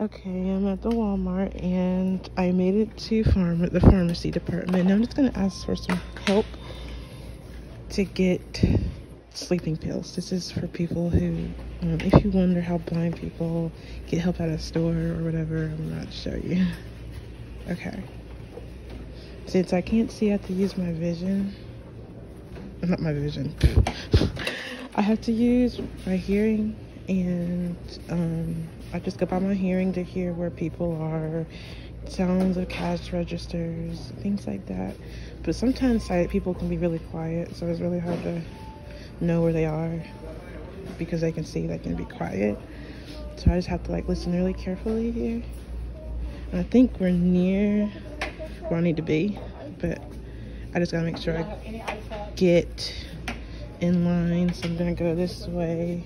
Okay, I'm at the Walmart and I made it to farm the pharmacy department. Now I'm just gonna ask for some help to get sleeping pills. This is for people who, um, if you wonder how blind people get help at a store or whatever, I'm not show you. Okay. Since I can't see, I have to use my vision. Not my vision. I have to use my hearing and um, I just go by my hearing to hear where people are, sounds of cash registers, things like that. But sometimes people can be really quiet, so it's really hard to know where they are because they can see they can be quiet. So I just have to like listen really carefully here. And I think we're near where I need to be, but I just gotta make sure I get in line. So I'm gonna go this way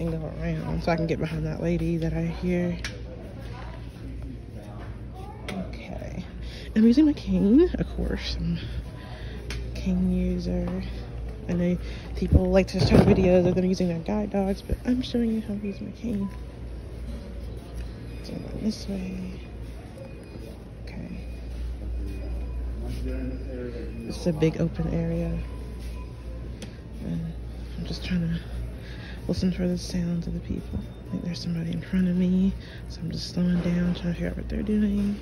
and go around so I can get behind that lady that I hear. Okay. I'm using my cane, of course. I'm a cane user. I know people like to show videos of them using their guide dogs, but I'm showing you how to use my cane. So this way. Okay. It's a big open area. And I'm just trying to listen for the sounds of the people. I think there's somebody in front of me, so I'm just slowing down, trying to figure out what they're doing.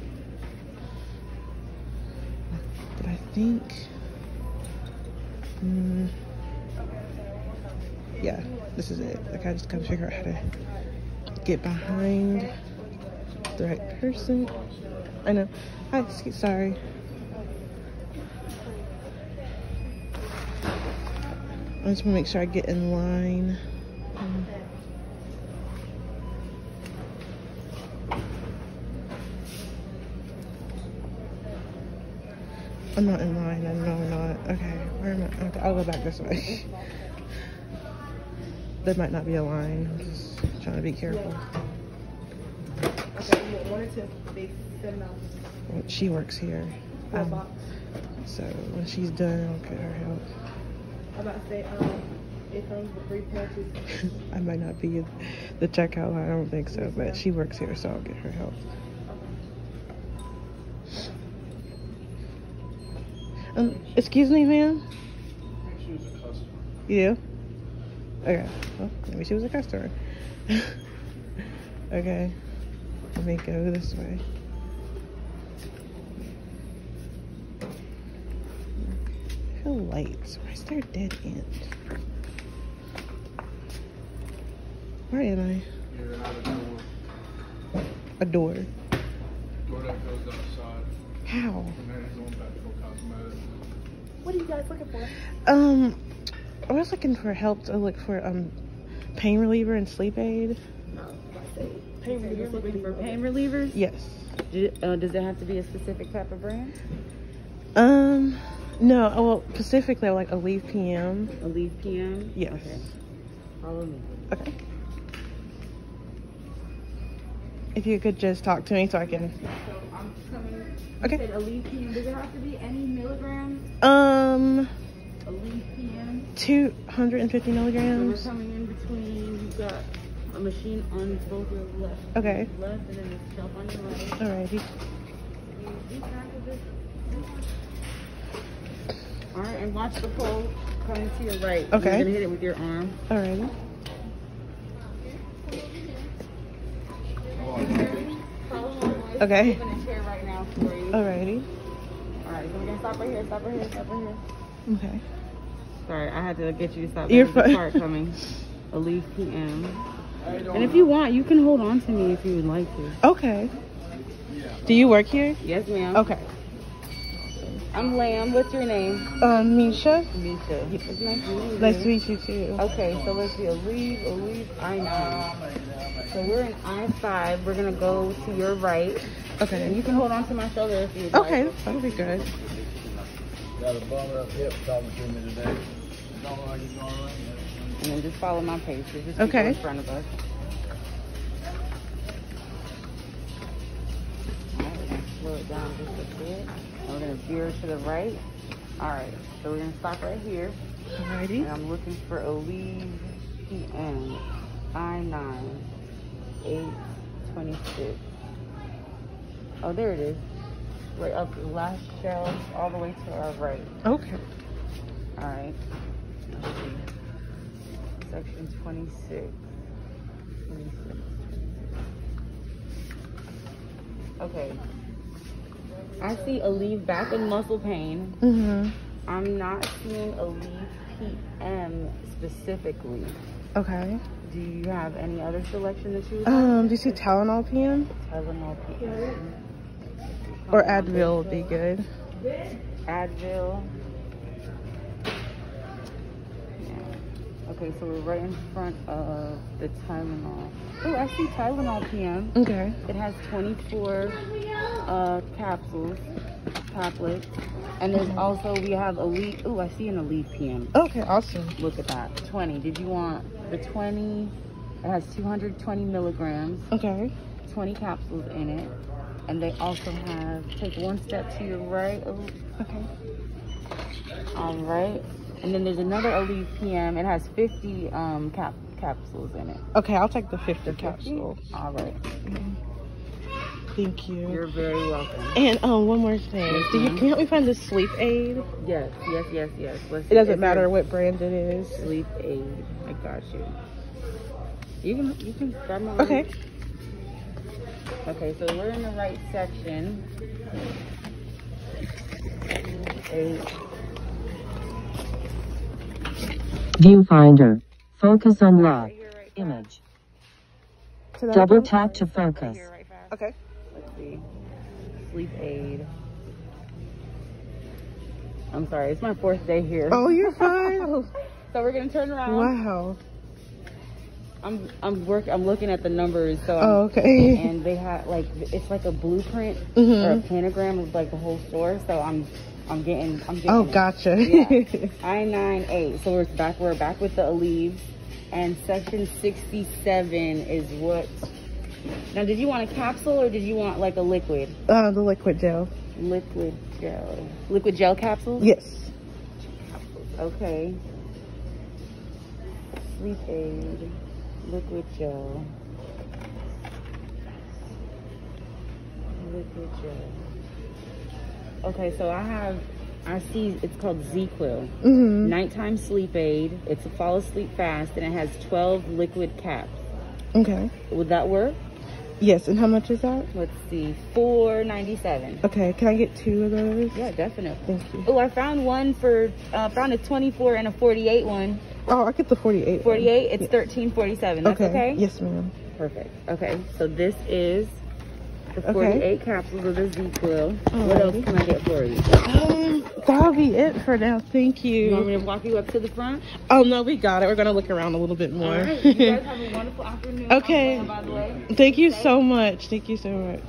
But I think, um, yeah, this is it. Like I just gotta figure out how to get behind the right person. I know. Hi, sorry. I just want to make sure I get in line. I'm not in line. I know I'm not. Okay, where am I? Okay, I'll go back this way. there might not be a line. I'm just trying to be careful. Okay, one or two. Big seven. Well, she works here. Um, so when she's done, I'll get her help. I'm about to say, um, I might not be the checkout line. I don't think so, but she works here, so I'll get her help. Um, excuse me, ma'am. You do? Okay. Well, maybe she was a customer. okay. Let me go this way. Lights. Why is there a dead end? Where am I? You're at a door. A door. Door that goes outside. How? And then it's going back to cosmetics. What are you guys looking for? Um, I was looking for help to look for um pain reliever and sleep aid. Pain relievers. looking for pain relievers? Yes. Do- uh, does it have to be a specific type of brand? Um, no. oh, Well, specifically, I like Aleve PM. Aleve PM? Yes. Okay. Follow me. Okay. If you could just talk to me so I can. So I'm coming. Okay. You said Aleve Does it have to be any milligrams? Um, Aleve PM. 250 So we're milligrams. coming in between. You've got a machine on both your left. Okay. Left and then a shelf on your right. Alrighty. You keep track of this. All right, and watch the pole coming to your right. Okay. You're gonna hit it with your arm. Alrighty. Follow my voice. Okay. I'm in a chair right now for you. Alrighty. All right, so we're gonna stop right here. Stop right here. Stop right here. Okay. Sorry, I had to get you to stop. You're There's a fine. cart coming. Aleve PM. And if you want, you can hold on to me if you would like to. Okay. Do you work here? Yes, ma'am. Okay. I'm Lamb. What's your name? Um, Meisha. Meisha. It's nice to meet you. Nice to meet you too. Okay, so let's see. Aleve, Aleve, I-9. So we're in I-5. We're going to go to your right. Okay. And Okay. you can hold on to my shoulder if you'd Okay, like. that'll be good. Got a bummer up hip talking to me today. Don't like you going And then just follow my pace. Just Okay. in front of us. Down just a bit. And we're going to veer to the right. All right, so we're going to stop right here. Alrighty. And I'm looking for Aleve PM I9 812 26. Oh, there it is. Right up the last shelf, all the way to our right. Okay. All right. Section 26. 26. Okay. I see a Aleve back and muscle pain. Mm-hmm. I'm not seeing a Aleve PM specifically. Okay. Do you have any other selection that you would Um, do you see Tylenol PM? Tylenol PM. Or Advil would be good. Advil. Yeah. Okay, so we're right in front of the Tylenol. Oh, I see Tylenol PM. Okay. It has 24 uh, capsules, tablets. And there's also, we have Elite. Oh, I see an Elite PM. Okay, awesome. Look at that. 20. Did you want the 20? It has 220 milligrams, Okay. 20 capsules in it. And they also have, take one step to your right. Oh, Okay. All right. And then there's another Elite PM. It has 50 um, cap capsules in it. Okay, I'll take the 50 The 50? capsule. All right. Thank you. You're very welcome. And um, one more thing. Do you, can you help me find the sleep aid? Yes, yes, yes, yes. Let's It doesn't matter what brand it is. Sleep aid. I got you. You can you can grab my Okay. Okay, so we're in the right section. Eight. Viewfinder. Focus unlock. Right here, right. Image. To that tap to focus. right fast. Okay. Let's see. Sleep aid. I'm sorry, it's my fourth day here. Oh, you're fine. So we're gonna turn around. wow. I'm I'm work I'm looking at the numbers. So I'm- Oh, okay. and they have like it's like a blueprint mm-hmm. or a pentagram of like the whole store. So I'm I'm getting I'm getting Oh, it. gotcha. Yeah. I nine eight. So we're back. We're back with the Aleves, and section sixty seven is what. Now, did you want a capsule or did you want like a liquid? uh, the liquid gel. Liquid gel. Liquid gel capsules. Yes. Okay. Sleep aid. Liquid gel. Liquid gel. Okay, so I have, I see it's called ZzzQuil. Mm-hmm. Nighttime sleep aid. It's a fall asleep fast and it has 12 liquid caps. Okay. Would that work? Yes, and how much is that? Let's see. 497. Okay, can I get two of those? Yeah, definitely. Thank you. Oh, I found one for, uh, found a 24 and a 48 one. Oh, I'll get the 48. one. 48, it's Yeah. 1347. That's okay? Yes, ma'am. Perfect. Okay, so this is the Okay. 48 capsules of the ZzzQuil. What else can I get for you? Um, that'll be it for now. Thank You You want me you. to walk you up to the front? Oh, no, we got it. We're going to look around a little bit more. All right. You guys have a wonderful afternoon. Okay. By the way. Thank you so much. Thank you so much.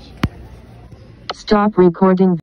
Stop recording.